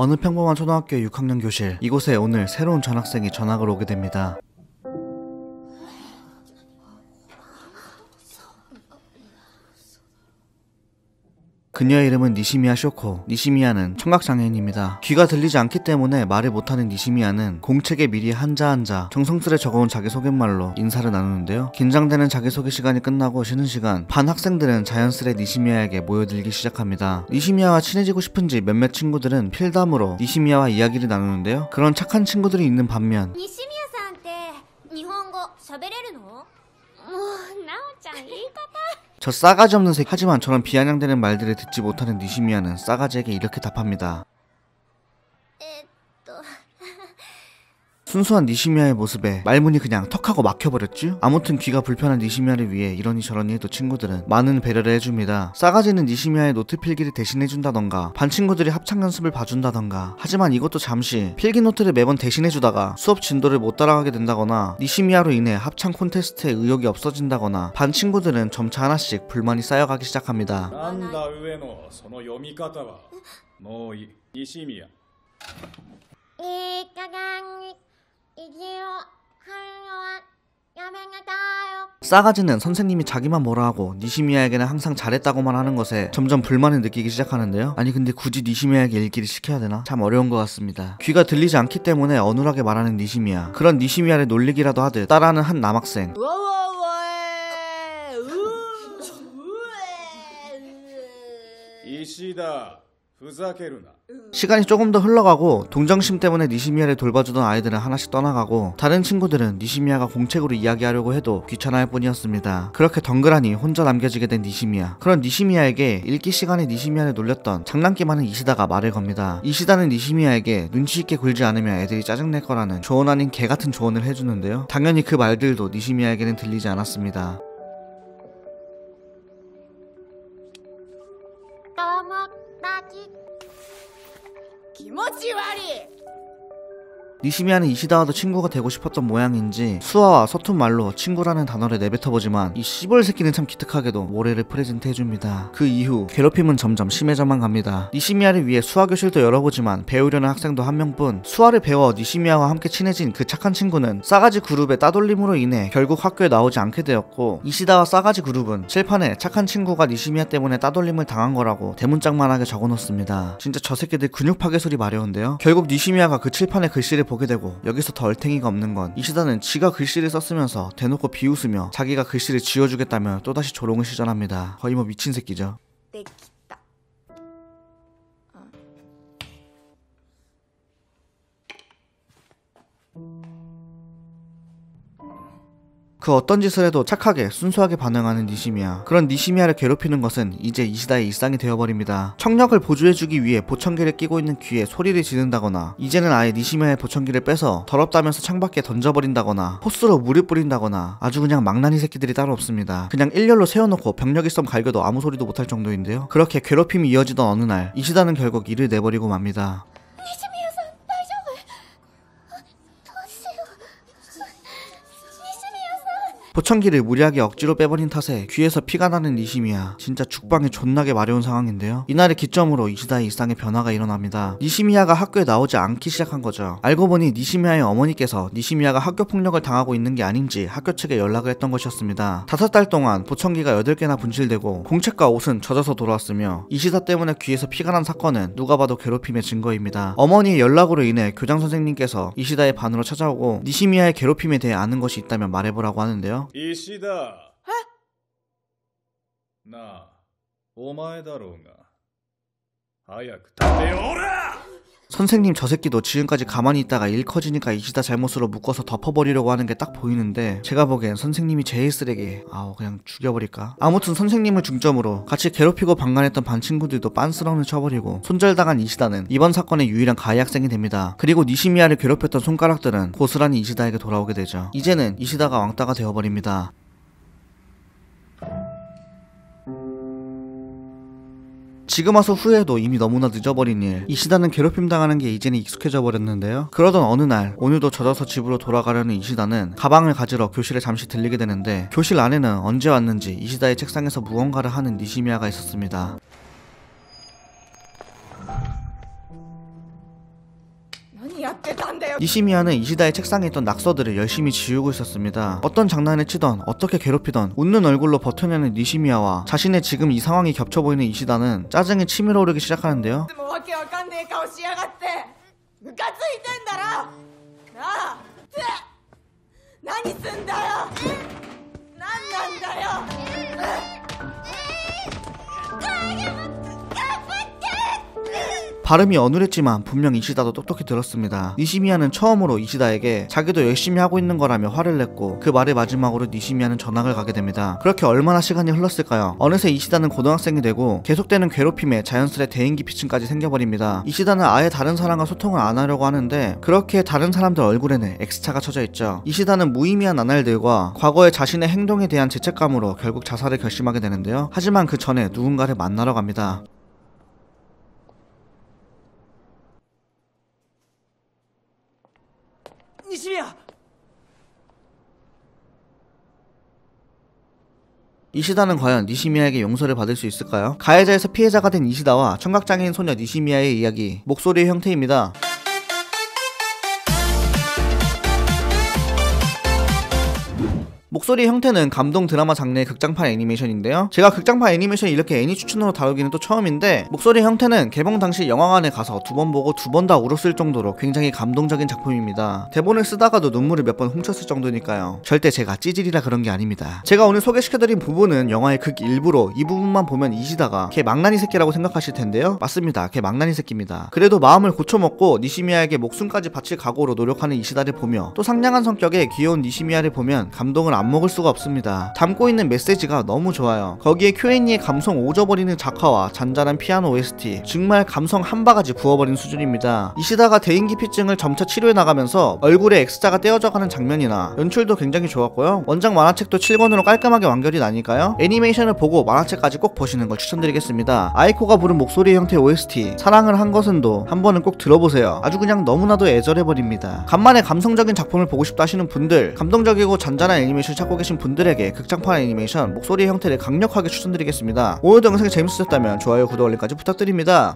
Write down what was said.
어느 평범한 초등학교 6학년 교실 이곳에 오늘 새로운 전학생이 전학을 오게 됩니다. 그녀의 이름은 니시미야 쇼코. 니시미야는 청각장애인입니다. 귀가 들리지 않기 때문에 말을 못하는 니시미야는 공책에 미리 한자 한자 정성스레 적어온 자기소개말로 인사를 나누는데요. 긴장되는 자기소개 시간이 끝나고 쉬는 시간 반 학생들은 자연스레 니시미야에게 모여들기 시작합니다. 니시미야와 친해지고 싶은지 몇몇 친구들은 필담으로 니시미야와 이야기를 나누는데요. 그런 착한 친구들이 있는 반면 西宮さんって日本語喋れるのもうなおちゃん言い方 저 싸가지 없는 새끼 하지만 저런 비아냥대는 말들을 듣지 못하는 니시미야는 싸가지에게 이렇게 답합니다. えっと 순수한 니시미야의 모습에 말문이 그냥 턱하고 막혀버렸죠? 아무튼 귀가 불편한 니시미야를 위해 이러니 저러니 해도 친구들은 많은 배려를 해줍니다. 싸가지는 니시미야의 노트 필기를 대신해준다던가 반 친구들이 합창 연습을 봐준다던가 하지만 이것도 잠시 필기 노트를 매번 대신해주다가 수업 진도를 못 따라가게 된다거나 니시미야로 인해 합창 콘테스트에 의욕이 없어진다거나 반 친구들은 점차 하나씩 불만이 쌓여가기 시작합니다. なんだ上野その読み方はもういい西宮いい 싸가지는 선생님이 자기만 뭐라 하고 니시미야에게는 항상 잘했다고만 하는 것에 점점 불만을 느끼기 시작하는데요. 아니 근데 굳이 니시미야에게 일기를 시켜야 되나? 참 어려운 것 같습니다. 귀가 들리지 않기 때문에 어눌하게 말하는 니시미야. 그런 니시미야를 놀리기라도 하듯 따라하는 한 남학생. 이시다. 시간이 조금 더 흘러가고 동정심 때문에 니시미야를 돌봐주던 아이들은 하나씩 떠나가고 다른 친구들은 니시미야가 공책으로 이야기하려고 해도 귀찮아할 뿐이었습니다. 그렇게 덩그라니 혼자 남겨지게 된 니시미야. 그런 니시미야에게 읽기 시간에 니시미야를 놀렸던 장난기 많은 이시다가 말을 겁니다. 이시다는 니시미야에게 눈치 있게 굴지 않으면 애들이 짜증낼 거라는 조언 아닌 개 같은 조언을 해주는데요. 당연히 그 말들도 니시미야에게는 들리지 않았습니다. 니시미야는 이시다와도 친구가 되고 싶었던 모양인지 수아와 서툰 말로 친구라는 단어를 내뱉어보지만 이 씨벌 새끼는 참 기특하게도 모래를 프레젠트 해줍니다. 그 이후 괴롭힘은 점점 심해져만 갑니다. 니시미야를 위해 수아 교실도 열어보지만 배우려는 학생도 한 명뿐 수아를 배워 니시미야와 함께 친해진 그 착한 친구는 싸가지 그룹의 따돌림으로 인해 결국 학교에 나오지 않게 되었고 이시다와 싸가지 그룹은 칠판에 착한 친구가 니시미야 때문에 따돌림을 당한 거라고 대문짝만하게 적어놓습니다. 진짜 저 새끼들 근육 파괴 소리 마려운데요. 결국 니시미야가 그 칠판에 글씨를 보게 되고 여기서 더 얼탱이가 없는 건 이시다는 지가 글씨를 썼으면서 대놓고 비웃으며 자기가 글씨를 지워주겠다며 또다시 조롱을 시전합니다. 거의 뭐 미친 새끼죠. 그 어떤 짓을 해도 착하게 순수하게 반응하는 니시미야. 그런 니시미야를 괴롭히는 것은 이제 이시다의 일상이 되어버립니다. 청력을 보조해주기 위해 보청기를 끼고 있는 귀에 소리를 지른다거나 이제는 아예 니시미야의 보청기를 빼서 더럽다면서 창밖에 던져버린다거나 호스로 물을 뿌린다거나 아주 그냥 망나니 새끼들이 따로 없습니다. 그냥 일렬로 세워놓고 병력이 썸 갈겨도 아무 소리도 못할 정도인데요. 그렇게 괴롭힘이 이어지던 어느 날 이시다는 결국 일을 내버리고 맙니다. 보청기를 무리하게 억지로 빼버린 탓에 귀에서 피가 나는 니시미야. 진짜 죽방이 존나게 마려운 상황인데요. 이날을 기점으로 이시다의 일상에 변화가 일어납니다. 니시미야가 학교에 나오지 않기 시작한 거죠. 알고 보니 니시미야의 어머니께서 니시미야가 학교 폭력을 당하고 있는 게 아닌지 학교 측에 연락을 했던 것이었습니다. 다섯 달 동안 보청기가 여덟 개나 분실되고 공책과 옷은 젖어서 돌아왔으며 이시다 때문에 귀에서 피가 난 사건은 누가 봐도 괴롭힘의 증거입니다. 어머니의 연락으로 인해 교장 선생님께서 이시다의 반으로 찾아오고 니시미야의 괴롭힘에 대해 아는 것이 있다면 말해보라고 하는데요 石田なあお前だろうが。早く立てよおら 선생님 저 새끼도 지금까지 가만히 있다가 일 커지니까 이시다 잘못으로 묶어서 덮어버리려고 하는 게 딱 보이는데 제가 보기엔 선생님이 제일 쓰레기. 아우 그냥 죽여버릴까? 아무튼 선생님을 중점으로 같이 괴롭히고 방관했던 반 친구들도 빤스런을 쳐버리고 손절당한 이시다는 이번 사건의 유일한 가해 학생이 됩니다. 그리고 니시미야를 괴롭혔던 손가락들은 고스란히 이시다에게 돌아오게 되죠. 이제는 이시다가 왕따가 되어버립니다 「 지금 와서 후회해도 이미 너무나 늦어버린 일. 이 시다는 괴롭힘 당하는 게 이제는 익숙해져 버렸는데요. 그러던 어느 날 오늘도 젖어서 집으로 돌아가려는 이시다는 가방을 가지러 교실에 잠시 들리게 되는데 교실 안에는 언제 왔는지 이시다의 책상에서 무언가를 하는 니시미야가 있었습니다. 이시미야는 이시다의 책상에 있던 낙서들을 열심히 지우고 있었습니다. 어떤 장난을 치던 어떻게 괴롭히던 웃는 얼굴로 버텨내는 이시미야와 자신의 지금 이 상황이 겹쳐 보이는 이시다는 짜증이 치밀어 오르기 시작하는데요. 뭐 발음이 어눌했지만 분명 이시다도 똑똑히 들었습니다. 니시미야는 처음으로 이시다에게 자기도 열심히 하고 있는 거라며 화를 냈고 그 말의 마지막으로 니시미야는 전학을 가게 됩니다. 그렇게 얼마나 시간이 흘렀을까요? 어느새 이시다는 고등학생이 되고 계속되는 괴롭힘에 자연스레 대인기피증까지 생겨버립니다. 이시다는 아예 다른 사람과 소통을 안 하려고 하는데 그렇게 다른 사람들 얼굴에는 X차가 쳐져 있죠. 이시다는 무의미한 나날들과 과거의 자신의 행동에 대한 죄책감으로 결국 자살을 결심하게 되는데요. 하지만 그 전에 누군가를 만나러 갑니다. 이시다는 과연 니시미야에게 용서를 받을 수 있을까요? 가해자에서 피해자가 된 이시다와 청각장애인 소녀 니시미야의 이야기 목소리의 형태입니다. 목소리 형태는 감동 드라마 장르의 극장판 애니메이션인데요. 제가 극장판 애니메이션 이렇게 애니 추천으로 다루기는 또 처음인데 목소리 형태는 개봉 당시 영화관에 가서 두 번 보고 두 번 다 울었을 정도로 굉장히 감동적인 작품입니다. 대본을 쓰다가도 눈물을 몇 번 훔쳤을 정도니까요. 절대 제가 찌질이라 그런 게 아닙니다. 제가 오늘 소개시켜드린 부분은 영화의 극 일부로 이 부분만 보면 이시다가 걔 망나니 새끼라고 생각하실 텐데요. 맞습니다. 걔 망나니 새끼입니다. 그래도 마음을 고쳐먹고 니시미야에게 목숨까지 바칠 각오로 노력하는 이시다를 보며 또 상냥한 성격의 귀여운 니시미야를 보면 감동을 안 먹을 수가 없습니다. 담고 있는 메시지가 너무 좋아요. 거기에 Q&A의 감성 오져버리는 작화와 잔잔한 피아노 OST 정말 감성 한 바가지 부어버린 수준입니다. 이시다가 대인기피증을 점차 치료해 나가면서 얼굴에 X자가 떼어져가는 장면이나 연출도 굉장히 좋았고요. 원작 만화책도 7권으로 깔끔하게 완결이 나니까요. 애니메이션을 보고 만화책까지 꼭 보시는 걸 추천드리겠습니다. 아이코가 부른 목소리 형태 OST 사랑을 한 것은도 한 번은 꼭 들어보세요. 아주 그냥 너무나도 애절해버립니다. 간만에 감성적인 작품을 보고 싶다 하시는 분들 감동적이고 잔잔한 애니메이션 찾고 계신 분들에게 극장판 애니메이션 목소리 형태를 강력하게 추천드리겠습니다. 오늘도 영상이 재밌으셨다면 좋아요, 구독, 알림까지 부탁드립니다.